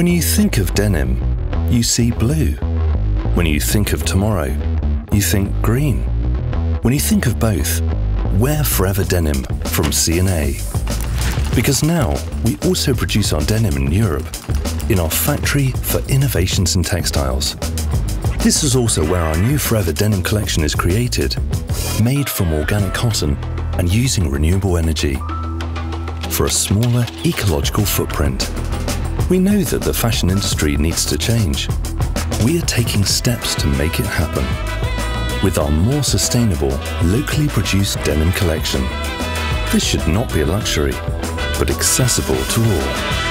When you think of denim, you see blue. When you think of tomorrow, you think green. When you think of both, wear Forever Denim from C&A. Because now we also produce our denim in Europe, in our factory for innovations in textiles. This is also where our new Forever Denim collection is created, made from organic cotton and using renewable energy for a smaller ecological footprint. We know that the fashion industry needs to change. We are taking steps to make it happen with our more sustainable, locally produced denim collection. This should not be a luxury, but accessible to all.